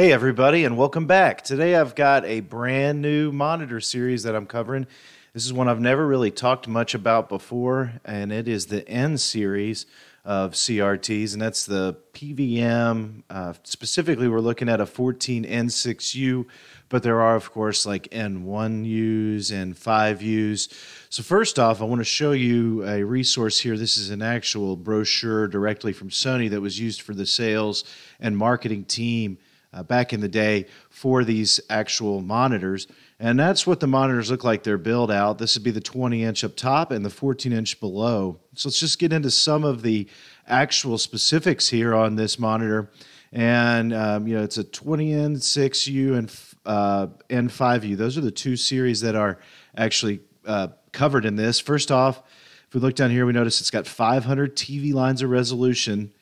Hey, everybody, and welcome back. Today I've got a brand new monitor series that I'm covering. This is one I've never really talked much about before, and it is the N series of CRTs, and that's the PVM. Uh, specifically, we're looking at a 14N6U, but there are, of course, like N1Us and 5Us. So, first off, I want to show you a resource here. This is an actual brochure directly from Sony that was used for the sales and marketing team uh, back in the day for these actual monitors. And that's what the monitors look like they're built out. This would be the 20 inch up top and the 14 inch below. So let's just get into some of the actual specifics here on this monitor. And, um, you know, it's a 20N6U and uh, N5U. Those are the two series that are actually uh, covered in this. First off, if we look down here, we notice it's got 500 TV lines of resolution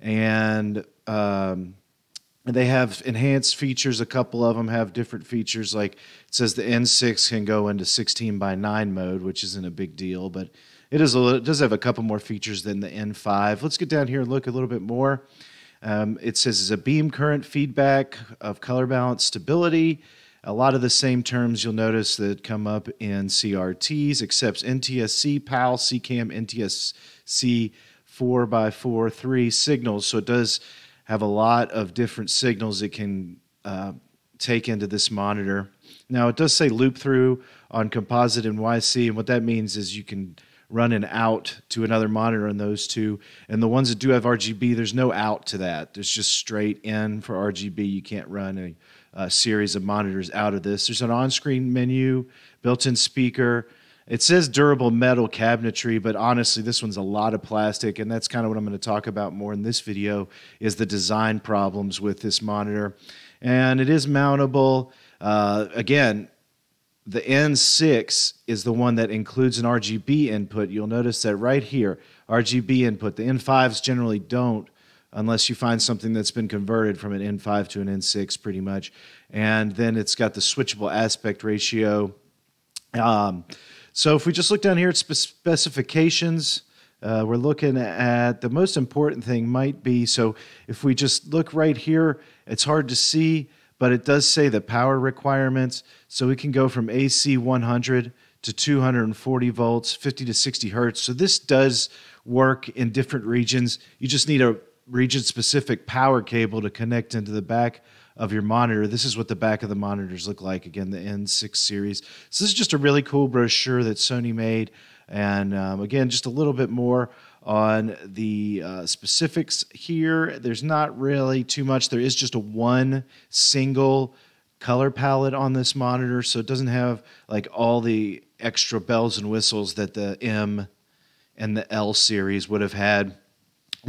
and um, they have enhanced features. A couple of them have different features. Like it says the N6 can go into 16 by 9 mode, which isn't a big deal, but it is a, it does have a couple more features than the N5. Let's get down here and look a little bit more. Um, it says it's a beam current feedback of color balance stability. A lot of the same terms you'll notice that come up in CRTs, accepts NTSC, PAL, SECAM, NTSC 4x4, 3 signals. So it does have a lot of different signals it can uh, take into this monitor. Now, it does say loop through on composite and YC, and what that means is you can run an out to another monitor on those two. And the ones that do have RGB, there's no out to that. There's just straight in for RGB. You can't run a, a series of monitors out of this. There's an on screen menu, built in speaker, it says durable metal cabinetry, but honestly, this one's a lot of plastic, and that's kind of what I'm going to talk about more in this video is the design problems with this monitor. And it is mountable. Uh, again, the N6 is the one that includes an RGB input. You'll notice that right here, RGB input. The N5s generally don't unless you find something that's been converted from an N5 to an N6 pretty much. And then it's got the switchable aspect ratio. Um, so if we just look down here at specifications, uh, we're looking at the most important thing might be so if we just look right here, it's hard to see, but it does say the power requirements. So we can go from AC 100 to 240 volts, 50 to 60 hertz. So this does work in different regions. You just need a region specific power cable to connect into the back of your monitor. This is what the back of the monitors look like. Again, the N6 series. So this is just a really cool brochure that Sony made. And um, again, just a little bit more on the uh, specifics here. There's not really too much. There is just a one single color palette on this monitor, so it doesn't have like all the extra bells and whistles that the M and the L series would have had.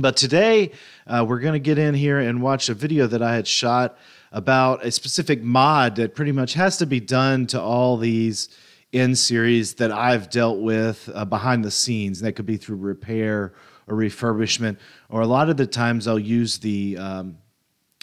But today, uh, we're going to get in here and watch a video that I had shot about a specific mod that pretty much has to be done to all these N series that I've dealt with uh, behind the scenes. That could be through repair or refurbishment, or a lot of the times I'll use the um,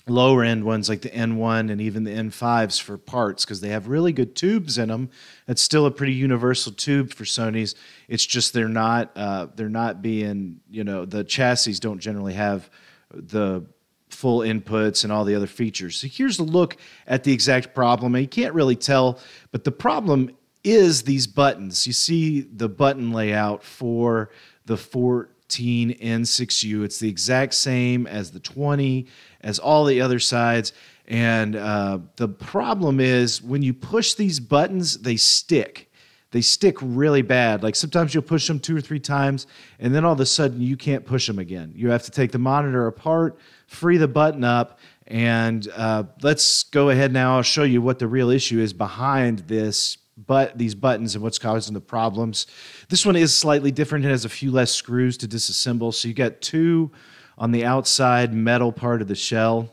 lower end ones like the N1 and even the N5s for parts because they have really good tubes in them. It's still a pretty universal tube for Sony's. It's just they're not uh, they're not being you know the chassis don't generally have the full inputs and all the other features. So here's a look at the exact problem. And you can't really tell, but the problem is these buttons. You see the button layout for the 14 N6U. It's the exact same as the 20, as all the other sides. And uh, the problem is when you push these buttons, they stick. They stick really bad. Like sometimes you'll push them two or three times, and then all of a sudden you can't push them again. You have to take the monitor apart, free the button up, and uh, let's go ahead now. I'll show you what the real issue is behind this but these buttons and what's causing the problems. This one is slightly different. It has a few less screws to disassemble. So you got two on the outside metal part of the shell,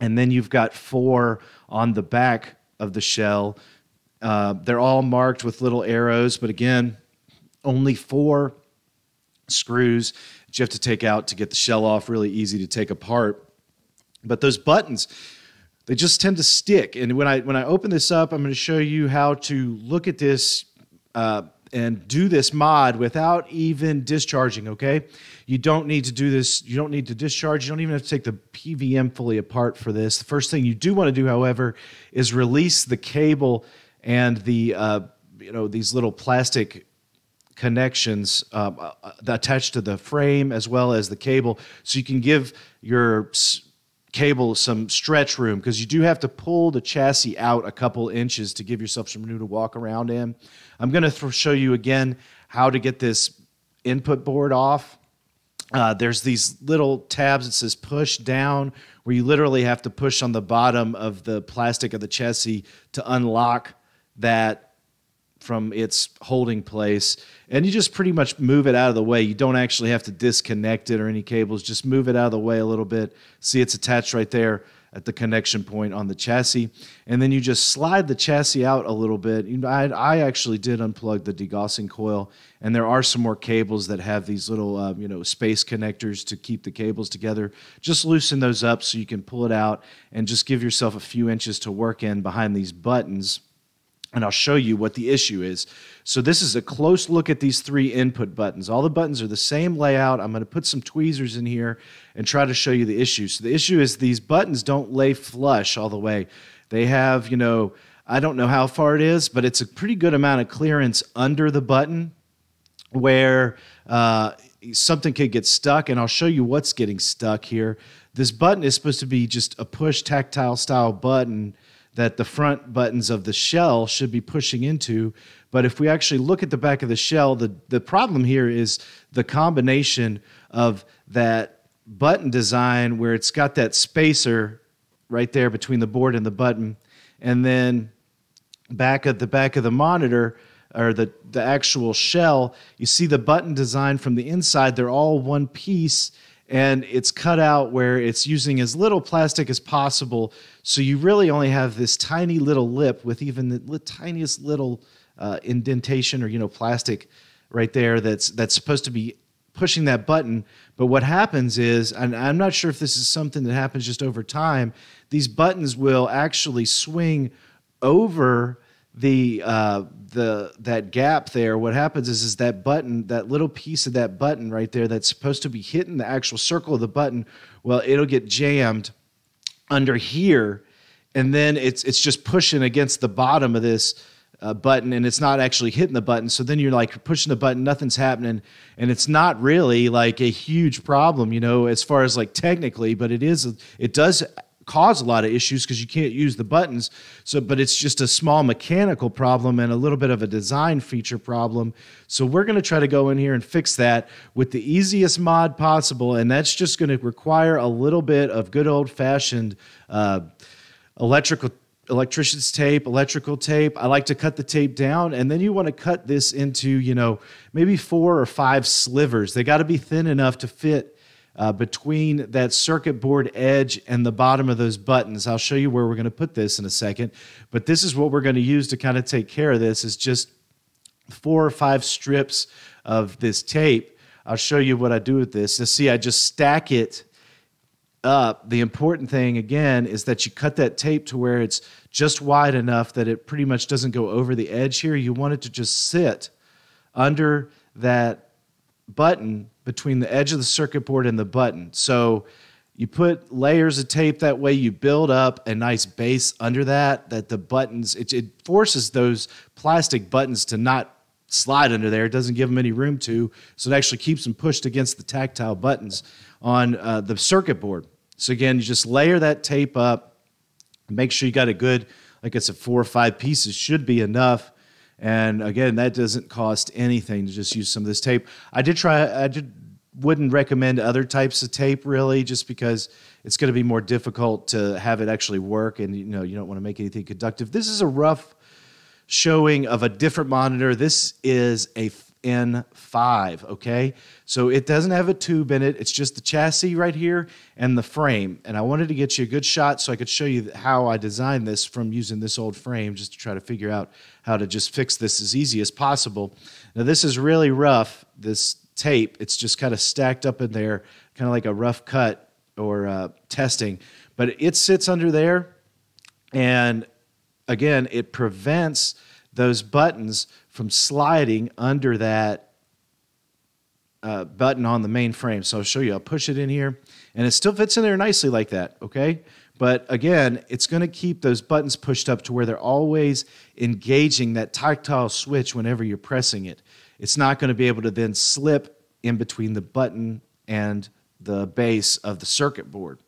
and then you've got four on the back of the shell. Uh, they're all marked with little arrows, but again, only four screws that you have to take out to get the shell off, really easy to take apart. But those buttons, they just tend to stick. And when I when I open this up, I'm going to show you how to look at this. Uh, and do this mod without even discharging, okay? You don't need to do this. You don't need to discharge. You don't even have to take the PVM fully apart for this. The first thing you do want to do, however, is release the cable and the, uh, you know, these little plastic connections uh, attached to the frame as well as the cable so you can give your cable some stretch room because you do have to pull the chassis out a couple inches to give yourself some room to walk around in. I'm going to show you again how to get this input board off. Uh, there's these little tabs that says push down where you literally have to push on the bottom of the plastic of the chassis to unlock that from its holding place and you just pretty much move it out of the way. You don't actually have to disconnect it or any cables. Just move it out of the way a little bit. See it's attached right there at the connection point on the chassis. And then you just slide the chassis out a little bit. I, I actually did unplug the degaussing coil and there are some more cables that have these little uh, you know space connectors to keep the cables together. Just loosen those up so you can pull it out and just give yourself a few inches to work in behind these buttons and I'll show you what the issue is. So this is a close look at these three input buttons. All the buttons are the same layout. I'm going to put some tweezers in here and try to show you the issue. So the issue is these buttons don't lay flush all the way. They have, you know, I don't know how far it is, but it's a pretty good amount of clearance under the button where uh, something could get stuck. And I'll show you what's getting stuck here. This button is supposed to be just a push tactile style button that the front buttons of the shell should be pushing into. But if we actually look at the back of the shell, the, the problem here is the combination of that button design where it's got that spacer right there between the board and the button, and then back at the back of the monitor or the, the actual shell, you see the button design from the inside, they're all one piece and it's cut out where it's using as little plastic as possible. So you really only have this tiny little lip with even the tiniest little uh, indentation or you know plastic right there that's that's supposed to be pushing that button. But what happens is, and I'm not sure if this is something that happens just over time, these buttons will actually swing over the uh, the that gap there, what happens is is that button, that little piece of that button right there that's supposed to be hitting the actual circle of the button, well, it'll get jammed under here, and then it's it's just pushing against the bottom of this uh, button, and it's not actually hitting the button. So then you're like pushing the button, nothing's happening, and it's not really like a huge problem, you know, as far as like technically, but it is it does cause a lot of issues because you can't use the buttons. So, but it's just a small mechanical problem and a little bit of a design feature problem. So, we're going to try to go in here and fix that with the easiest mod possible, and that's just going to require a little bit of good old fashioned uh, electrical electrician's tape, electrical tape. I like to cut the tape down and then you want to cut this into, you know, maybe four or five slivers. They got to be thin enough to fit uh, between that circuit board edge and the bottom of those buttons. I'll show you where we're going to put this in a second, but this is what we're going to use to kind of take care of this is just four or five strips of this tape. I'll show you what I do with this. To see, I just stack it up. The important thing again is that you cut that tape to where it's just wide enough that it pretty much doesn't go over the edge here. You want it to just sit under that button between the edge of the circuit board and the button. So you put layers of tape that way you build up a nice base under that that the buttons it, it forces those plastic buttons to not slide under there. It doesn't give them any room to so it actually keeps them pushed against the tactile buttons on uh, the circuit board. So again you just layer that tape up make sure you got a good like it's a four or five pieces should be enough and again, that doesn't cost anything to just use some of this tape. I did try, I did, wouldn't recommend other types of tape really, just because it's going to be more difficult to have it actually work and you know, you don't want to make anything conductive. This is a rough showing of a different monitor. This is a N5, okay? So it doesn't have a tube in it. It's just the chassis right here and the frame. And I wanted to get you a good shot so I could show you how I designed this from using this old frame just to try to figure out how to just fix this as easy as possible. Now this is really rough, this tape. It's just kind of stacked up in there, kind of like a rough cut or uh, testing. But it sits under there and again, it prevents those buttons from sliding under that uh, button on the main frame. So I'll show you. I'll push it in here, and it still fits in there nicely like that, okay? But again, it's going to keep those buttons pushed up to where they're always engaging that tactile switch whenever you're pressing it. It's not going to be able to then slip in between the button and the base of the circuit board.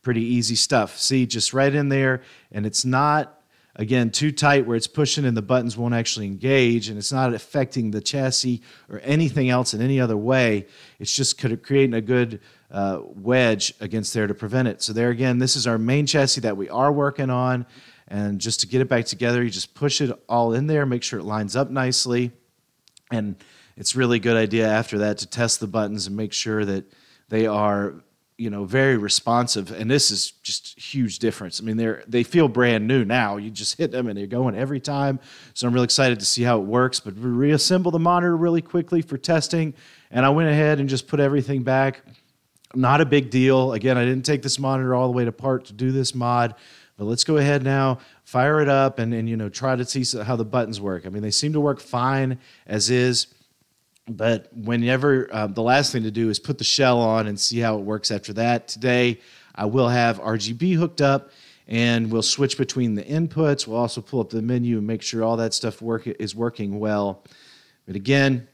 Pretty easy stuff. See, just right in there, and it's not again too tight where it's pushing and the buttons won't actually engage and it's not affecting the chassis or anything else in any other way. It's just creating a good uh, wedge against there to prevent it. So there again this is our main chassis that we are working on. And just to get it back together you just push it all in there make sure it lines up nicely. And it's really a good idea after that to test the buttons and make sure that they are you know very responsive and this is just huge difference. I mean they're they feel brand new now. You just hit them and they're going every time. So i'm really excited to see how it works but we reassemble the monitor really quickly for testing and i went ahead and just put everything back. Not a big deal. Again i didn't take this monitor all the way to part to do this mod but let's go ahead now fire it up and, and you know try to see how the buttons work. I mean they seem to work fine as is but whenever uh, the last thing to do is put the shell on and see how it works after that. Today, I will have RGB hooked up and we'll switch between the inputs. We'll also pull up the menu and make sure all that stuff work, is working well. But again,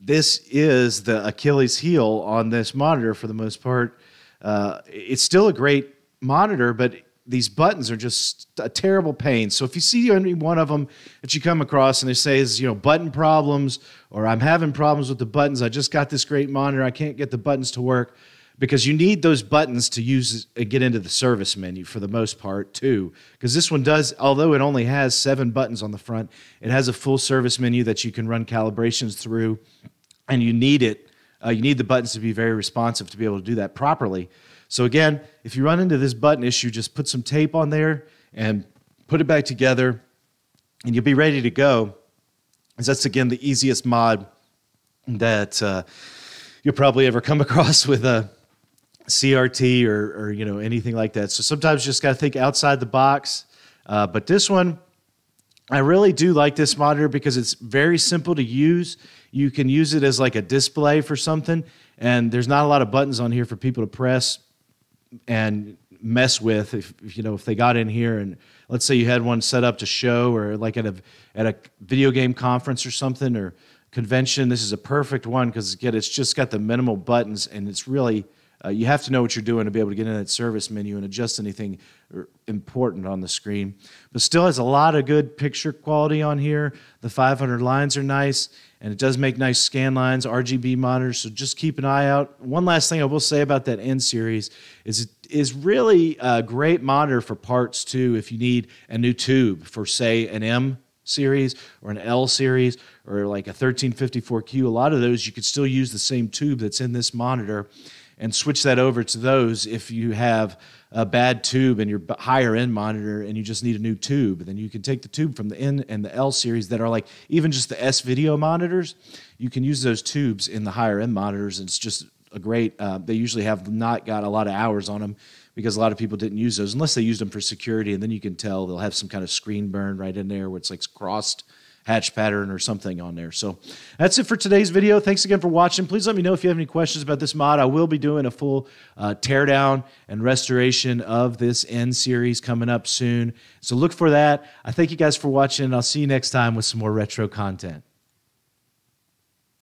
this is the Achilles heel on this monitor for the most part. Uh, it's still a great monitor, but these buttons are just a terrible pain. So if you see any one of them that you come across and it says, you know, button problems or I'm having problems with the buttons, I just got this great monitor, I can't get the buttons to work because you need those buttons to use and get into the service menu for the most part too. Because this one does, although it only has seven buttons on the front, it has a full service menu that you can run calibrations through, and you need it. Uh, you need the buttons to be very responsive to be able to do that properly. So again, if you run into this button issue, just put some tape on there and put it back together and you'll be ready to go. Because that's again the easiest mod that uh, you'll probably ever come across with a CRT or, or you know anything like that. So sometimes you just got to think outside the box. Uh, but this one, I really do like this monitor because it's very simple to use. You can use it as like a display for something, and there's not a lot of buttons on here for people to press and mess with if, if, you know if they got in here and let's say you had one set up to show or like at a at a video game conference or something or convention this is a perfect one because again it's just got the minimal buttons and it's really uh, you have to know what you're doing to be able to get in that service menu and adjust anything important on the screen. But still has a lot of good picture quality on here. The 500 lines are nice, and it does make nice scan lines, RGB monitors. So just keep an eye out. One last thing I will say about that N series is it is really a great monitor for parts too. If you need a new tube for say an M series or an L series or like a 1354Q, a lot of those you could still use the same tube that's in this monitor and switch that over to those if you have a bad tube in your higher end monitor and you just need a new tube. Then you can take the tube from the N and the L series that are like even just the S video monitors. You can use those tubes in the higher end monitors, and it's just a great. Uh, they usually have not got a lot of hours on them because a lot of people didn't use those unless they used them for security, and then you can tell they'll have some kind of screen burn right in there where it's like crossed hatch pattern or something on there. So that's it for today's video. Thanks again for watching. Please let me know if you have any questions about this mod. I will be doing a full uh, teardown and restoration of this N series coming up soon. So look for that. I thank you guys for watching. I'll see you next time with some more retro content.